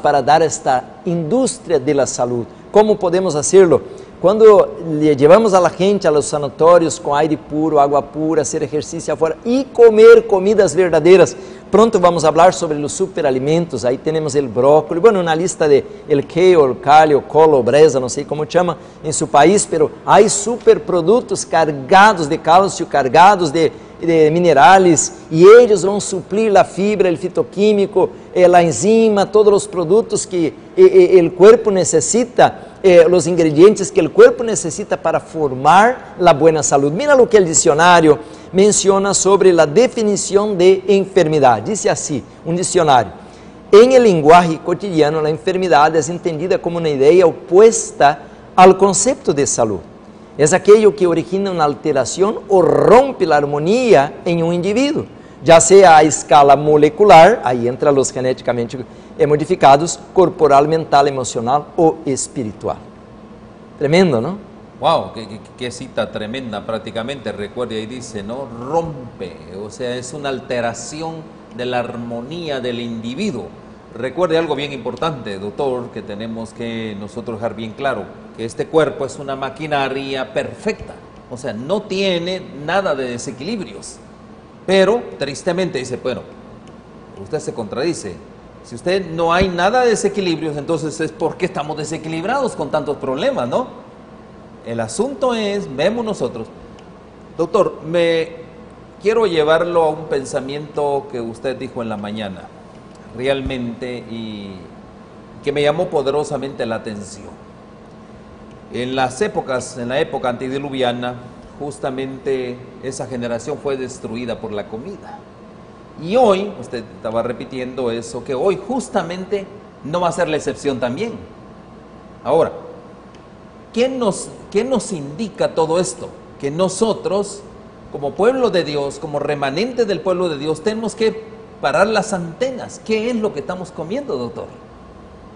para dar esta indústria de la salud. ¿Cómo podemos hacerlo? Quando le llevamos a gente a los sanatorios com aire puro, água pura, hacer exercício afuera e comer comidas verdadeiras. Pronto vamos falar sobre os superalimentos. Aí temos o brócolis, bueno, na lista de el kale, el o colo, breza, não sei como chama em seu país, pero há superprodutos cargados de cálcio, cargados de, de minerais e eles vão suplir a fibra, o fitoquímico, eh, a enzima, todos os produtos que eh, eh, o corpo necessita, eh, los ingredientes que el cuerpo necesita para formar la buena salud. Mira lo que el diccionario menciona sobre la definición de enfermedad. Dice así, un diccionario. En el lenguaje cotidiano, la enfermedad es entendida como una idea opuesta al concepto de salud. Es aquello que origina una alteración o rompe la armonía en un individuo já seja a escala molecular, aí entra os geneticamente eh, modificados, corporal, mental, emocional ou espiritual. Tremendo, não? Wow, qué- qué cita tremenda prácticamente. Recuerde ahí dice, ¿no? Rompe, o sea, es una alteración de la armonía del individuo. Recuerde algo bien importante, doctor, que tenemos que nosotros dejar bien claro, que este cuerpo es una maquinaria perfecta, o sea, no tiene nada de desequilibrios. Pero, tristemente, dice, bueno, usted se contradice. Si usted no hay nada de desequilibrios, entonces es porque estamos desequilibrados con tantos problemas, ¿no? El asunto es, vemos nosotros, doctor, me quiero llevarlo a un pensamiento que usted dijo en la mañana, realmente, y que me llamó poderosamente la atención. En las épocas, en la época antediluviana, justamente esa generación fue destruida por la comida. Y hoy, usted estaba repitiendo eso, que hoy justamente no va a ser la excepción también. Ahora, ¿qué nos, qué nos indica todo esto? Que nosotros, como pueblo de Dios, como remanente del pueblo de Dios, tenemos que parar las antenas. ¿Qué es lo que estamos comiendo, doctor?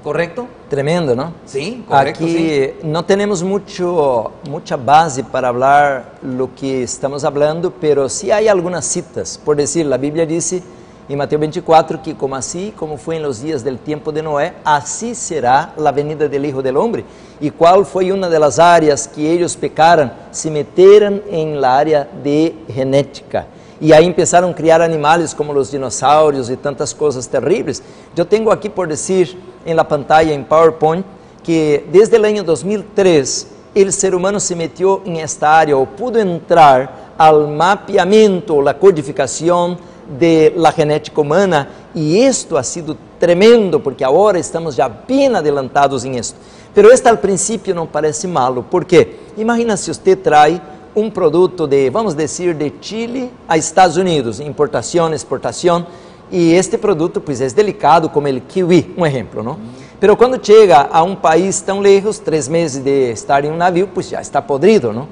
¿Correcto? Tremendo, não? Sí, correcto. sí. Aqui não temos muito, muita base para falar lo que estamos falando, pero sí há algumas citas. Por decir, a Bíblia disse em Mateus 24 que como assim, como foi em los dias del tempo de Noé, assim será a venida del Hijo del Hombre. E qual foi uma das áreas que eles pecaram? Se meteram em la área de genética. E aí começaram a criar animais como os dinossauros e tantas coisas terríveis. Eu tenho aqui por dizer em la pantalla em PowerPoint que desde o ano 2003 o ser humano se meteu em esta área ou pudo entrar ao mapeamento, a codificação de la genética humana e isto ha sido tremendo porque agora estamos já bem adelantados em isto. Pero este al princípio não parece malo, porque imagina se você traz um produto de, vamos dizer, de Chile a Estados Unidos, importação, exportação, e este produto pues é delicado como o kiwi, um exemplo, não? Pero quando chega a um país tão lejos, três meses de estar em um navio, pues já está podrido, não?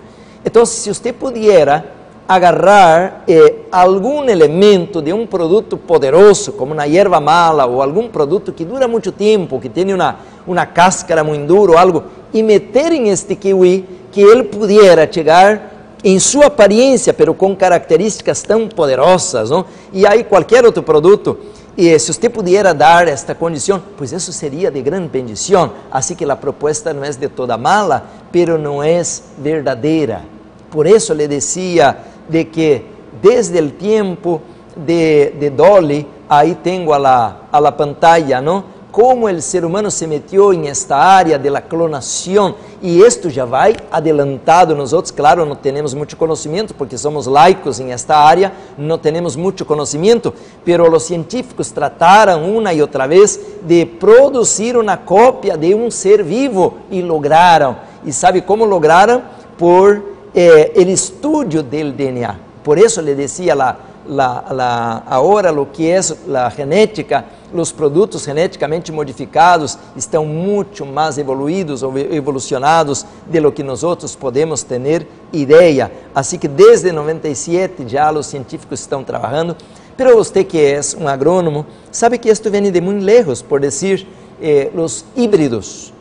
Então, se você pudiera agarrar eh, algum elemento de um produto poderoso, como uma erva mala ou algum produto que dura muito tempo, que tem uma, uma cáscara muito dura ou algo, e meter em este kiwi que ele pudiera chegar em sua aparência, pero com características tão poderosas, não? E aí qualquer outro produto, e se você pudiera dar esta condição, pois isso seria de grande bendição. Assim que a proposta não é de toda mala, pero não é verdadeira. Por isso le decía de que desde o tempo de, de Dolly, aí tenho a la, a la pantalla, não? Cómo el ser humano se metió en esta área de la clonación y esto ya va adelantado. Nosotros, claro, no tenemos mucho conocimiento porque somos laicos en esta área, no tenemos mucho conocimiento, pero los científicos trataron una y otra vez de producir una copia de un ser vivo y lograron. ¿Y sabe cómo lograron? Por eh, el estudio del DNA. Por eso le decía la, la, la, ahora que es la genética os produtos geneticamente modificados estão muito mais evoluídos ou evolucionados de lo que nós outros podemos ter ideia. Assim que desde 97 já os científicos estão trabalhando. Pero você que é um agrônomo, sabe que isto vem de muito lejos, por dizer, eh, os híbridos.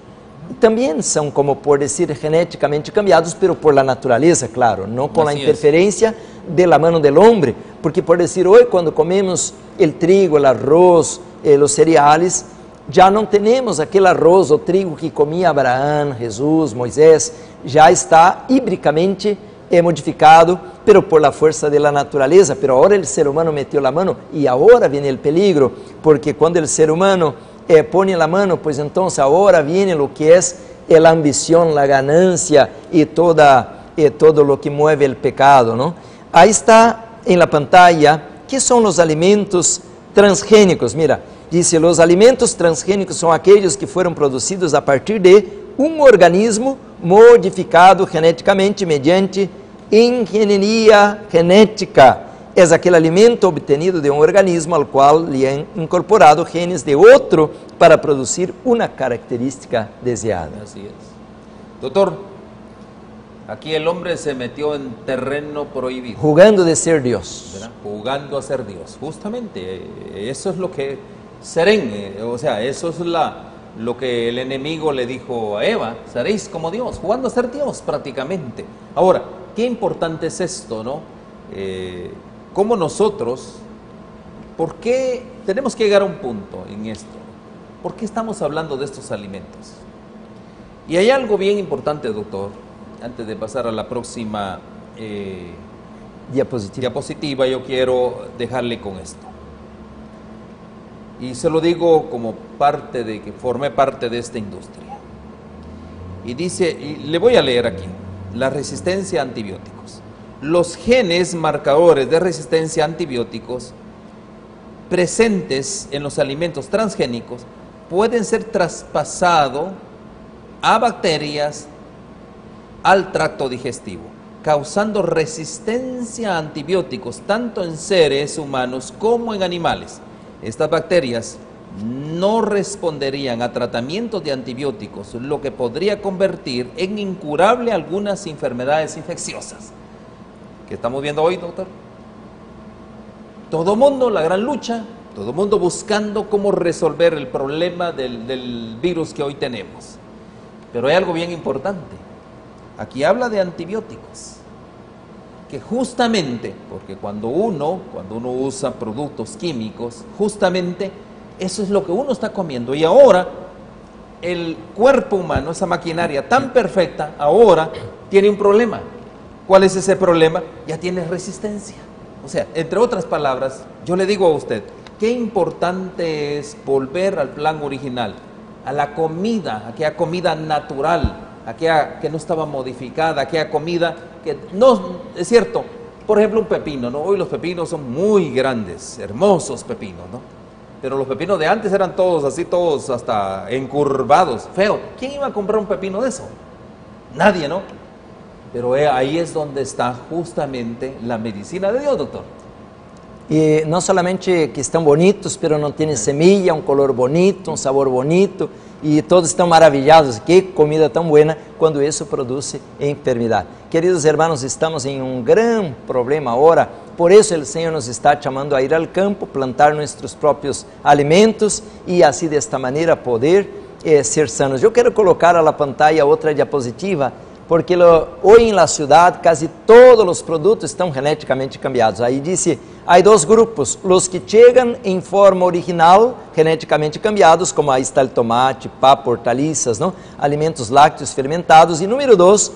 Também são, como por dizer, geneticamente cambiados, pero por la natureza, claro, não com a interferência de la mano del hombre. Porque por dizer, hoje quando comemos o trigo, o arroz, eh, os cereais, já não temos aquele arroz ou trigo que comia Abraão, Jesus, Moisés, já está híbricamente eh, modificado, pero por la força da natureza. Pero agora o ser humano meteu a mão e agora vem o peligro, porque quando o ser humano eh, a mão, pois pues entonces ahora viene lo que é a ambição, a ganância e toda, e todo lo que mueve o pecado. não? Aí está em la pantalla, que são los alimentos transgénicos? Mira, dice, os alimentos transgénicos são aqueles que foram produzidos a partir de um organismo modificado geneticamente mediante engenharia genética É aquele alimento obtenido de um organismo ao qual lhe é incorporado genes de outro para produzir uma característica desejada. Así es. Doctor, aquí el hombre se metió en terreno prohibido. Jugando de ser Dios. ¿verdad? Jugando a ser Dios. Justamente, eh, eso es lo que Seren, o sea, eso es la, lo que el enemigo le dijo a Eva, seréis como Dios, jugando a ser Dios prácticamente. Ahora, qué importante es esto, ¿no? Eh, ¿Cómo nosotros, por qué tenemos que llegar a un punto en esto? ¿Por qué estamos hablando de estos alimentos? Y hay algo bien importante, doctor, antes de pasar a la próxima eh, Diapositiva. diapositiva, yo quiero dejarle con esto. Y se lo digo como parte de que formé parte de esta industria. Y dice, y le voy a leer aquí, la resistencia a antibióticos. Los genes marcadores de resistencia a antibióticos presentes en los alimentos transgénicos pueden ser traspasados a bacterias al tracto digestivo, causando resistencia a antibióticos tanto en seres humanos como en animales. Estas bacterias no responderían a tratamientos de antibióticos, lo que podría convertir en incurable algunas enfermedades infecciosas. ¿Qué estamos viendo hoy, doctor? Todo mundo, la gran lucha, todo mundo buscando cómo resolver el problema del, del virus que hoy tenemos. Pero hay algo bien importante. Aquí habla de antibióticos que justamente, porque cuando uno, cuando uno usa productos químicos, justamente eso es lo que uno está comiendo. Y ahora el cuerpo humano, esa maquinaria tan perfecta, ahora tiene un problema. ¿Cuál es ese problema? Ya tiene resistencia. O sea, entre otras palabras, yo le digo a usted, qué importante es volver al plan original, a la comida, aquella comida natural, aquella que no estaba modificada, aquella comida que no, es cierto, por ejemplo un pepino, ¿no? Hoy los pepinos son muy grandes, hermosos pepinos, ¿no? Pero los pepinos de antes eran todos así, todos hasta encurvados, feo. ¿Quién iba a comprar un pepino de eso? Nadie, ¿no? Pero eh, ahí es donde está justamente la medicina de Dios, doctor. E não somente que estão bonitos, pero não tem semilla, um color bonito, um sabor bonito, e todos estão maravilhados. Que comida tão buena quando isso produz enfermidade. Queridos hermanos, estamos em um grande problema agora, por isso o Senhor nos está chamando a ir ao campo, plantar nossos próprios alimentos e assim desta maneira poder eh, ser sanos. Eu quero colocar a la pantalla outra diapositiva porque lo, hoy en la ciudad todos os produtos estão geneticamente cambiados. aí disse há dois grupos, os que chegam em forma original, geneticamente cambiados, como aí está o tomate, papa, hortaliças, não? alimentos lácteos fermentados, e número dois,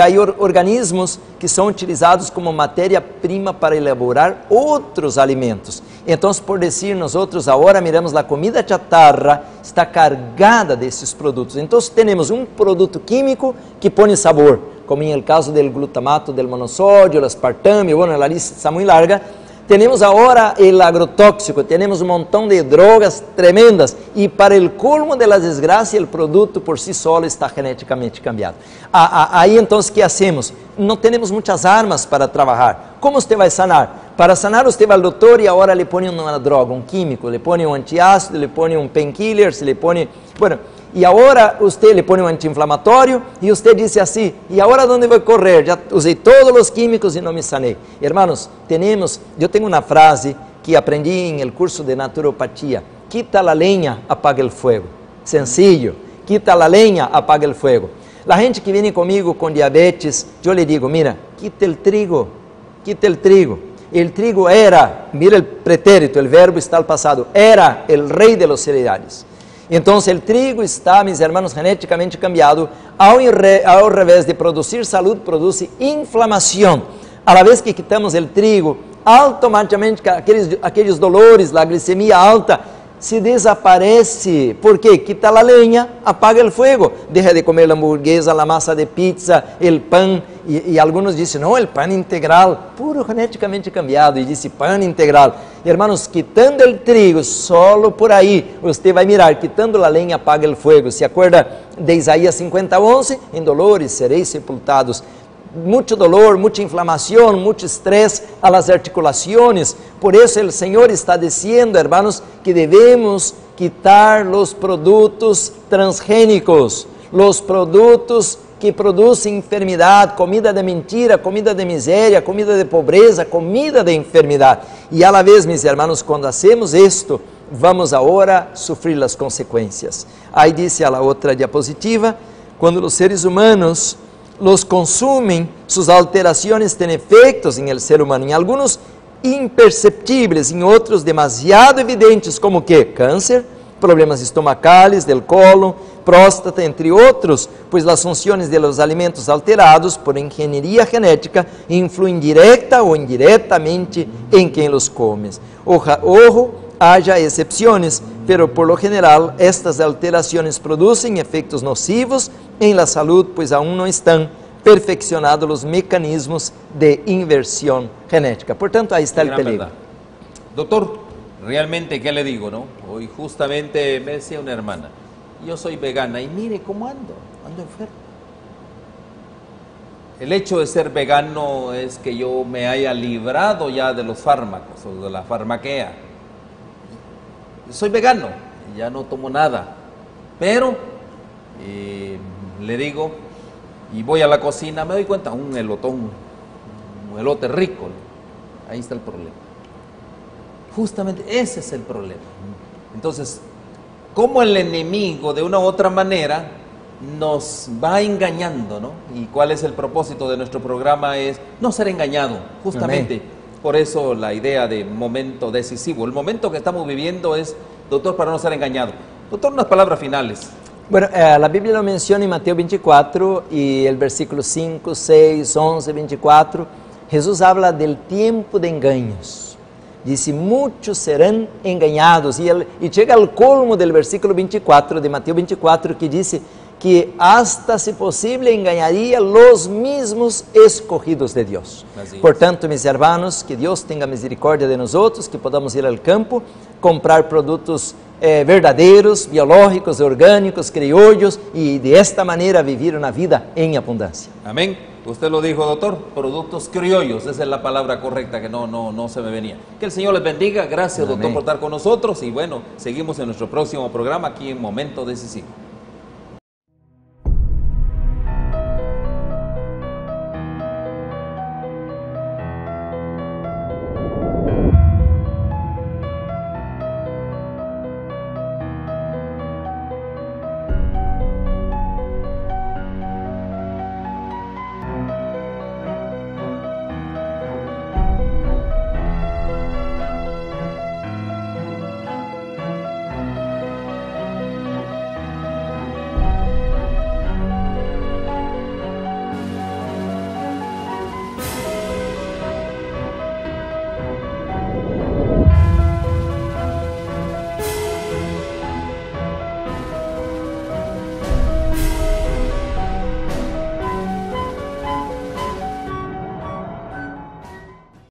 hay or- organismos que são utilizados como matéria-prima para elaborar outros alimentos. Então, por decir, nós outros agora miramos a comida chatarra, está cargada desses produtos. Então, temos um produto químico que põe sabor, como em el caso del glutamato del monossódio, el aspartame, bueno, a lista está muito larga. Temos agora o agrotóxico, temos um montão de drogas tremendas e para o colmo de la desgracia o produto por si solo está geneticamente cambiado. Aí, então, o que hacemos? não temos muitas armas para trabalhar. Como você vai sanar? Para sanar você vai ao doctor e agora le põe uma droga, um químico, le põe um antiácido, le põe um painkiller, se le põe Bueno, e agora você lhe põe um anti-inflamatório e você disse assim: e agora onde vou correr? Já usei todos os químicos e não me sanei. Hermanos, temos, eu tenho uma frase que aprendi em el curso de naturopatia: quita la leña, apaga el fuego. Sencillo, quita la leña, apaga el fuego. La gente que vem comigo com diabetes, eu lhe digo: mira, quita el trigo, quita el trigo. El trigo era, mira el pretérito, el verbo está al pasado, era el rey de los cereales. Então se o trigo está, mis hermanos, geneticamente cambiado. Ao revés de produzir salud, produce inflamação. A la vez que quitamos o trigo, automaticamente aqueles aqueles dolores, a glicemia alta, se desaparece. ¿Por quê? Quita a lenha, apaga o fogo. deja de comer a hamburguesa, a massa de pizza, o pão. E alguns algunos dicen, no, o pão integral, puro geneticamente cambiado. E disse pão integral. Hermanos, quitando o trigo, solo por aí você vai mirar. Quitando a lenha, apaga o fogo. Se acorda de Isaías 50, 11, em dolores sereis sepultados muito dolor, muita inflamação, muito estresse a las. Por isso, o Senhor está dizendo, hermanos, que devemos quitar os produtos transgênicos, os produtos que produzem enfermidade, comida de mentira, comida de miséria, comida de pobreza, comida de enfermidade. E la vez, meus irmãos, quando hacemos isto, vamos agora sofrer as consequências. Aí disse a outra diapositiva, quando os seres humanos los consumen, sus alteraciones tienen efectos en el ser humano, en algunos imperceptibles, en otros demasiado evidentes, como que cáncer, problemas estomacales, del colon, próstata, entre outros, pois as funções de los alimentos alterados por engenharia genética influem direta ou indiretamente em quem los come. Oja, ojo, haja excepções, pero por lo general estas alterações produzem efeitos nocivos em la salud, pois aún não estão perfeccionados os mecanismos de inversión genética. Portanto, aí está o Gran peligro. verdad. Doctor, realmente, ¿qué le digo, no? Hoy justamente me decía una hermana, yo soy vegana y mire cómo ando, ando enfermo. El hecho de ser vegano es que yo me haya librado ya de los fármacos o de la farmaquea. Soy vegano, ya no tomo nada, pero eh, le digo, y voy a la cocina, me doy cuenta, un elotón, un elote rico, ahí está el problema. Justamente ese es el problema. Entonces, ¿cómo el enemigo de una u otra manera nos va engañando, ¿no? Y cuál es el propósito de nuestro programa es no ser engañado, justamente. Por eso la idea de momento decisivo. El momento que estamos viviendo es, doctor, para no ser engañado. Doctor, unas palabras finales. Bueno, eh, la Biblia lo menciona en Mateo 24 y el versículo 5, 6, 11, 24. Jesús habla del tiempo de engaños. Dice, muchos serán engañados. Y, él, y llega al colmo del versículo 24 de Mateo 24 que dice que hasta si posible engañaría los mismos escogidos de Dios. Así es. Portanto, mis hermanos, que Deus tenha misericórdia de nós outros, que podamos ir ao campo, comprar produtos eh, verdadeiros, biológicos, orgânicos, criollos e de esta maneira viver uma vida em abundância. Amén. Usted lo dijo, doctor, productos criollos, esa es la palabra correcta que no, no, no se me venía. Que el Señor les bendiga, gracias doctor por estar con nosotros y bueno, seguimos en nuestro próximo programa aquí en Momento Decisivo.